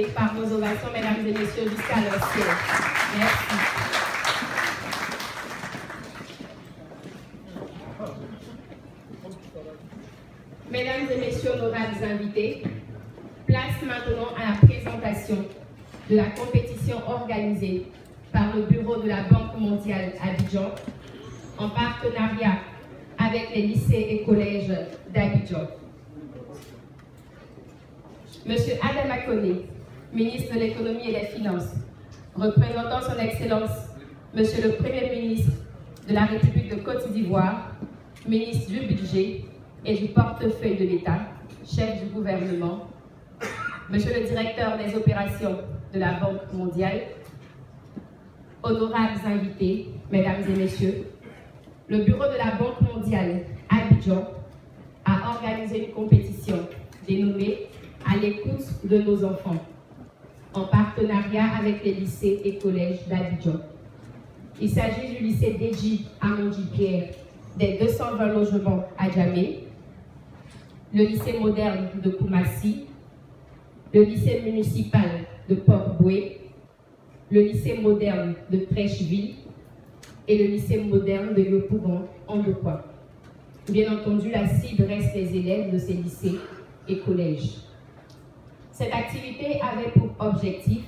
vos ovations, mesdames et messieurs, jusqu'à leur. Merci. Mesdames et messieurs, honorables invités, place maintenant à la présentation de la compétition organisée par le Bureau de la Banque mondiale Abidjan en partenariat avec les lycées et collèges d'Abidjan. Monsieur Adam Akone, ministre de l'économie et des finances, représentant son Excellence, Monsieur le Premier ministre de la République de Côte d'Ivoire, ministre du Budget et du portefeuille de l'État, chef du gouvernement, Monsieur le directeur des opérations de la Banque mondiale, honorables invités, mesdames et messieurs, le bureau de la Banque mondiale Abidjan a organisé une compétition dénommée À l'écoute de nos enfants, en avec les lycées et collèges d'Abidjan. Il s'agit du lycée Deji Amondi Pierre des 220 logements à Djamé, le lycée moderne de Koumassi, le lycée municipal de Port-Boué, le lycée moderne de Trècheville et le lycée moderne de Yopougon en deux points. Bien entendu, la cible reste les élèves de ces lycées et collèges. Cette activité avait pour objectif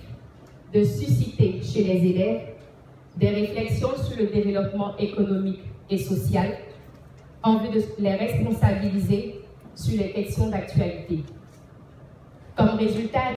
de susciter chez les élèves des réflexions sur le développement économique et social en vue de les responsabiliser sur les questions d'actualité. Comme résultat,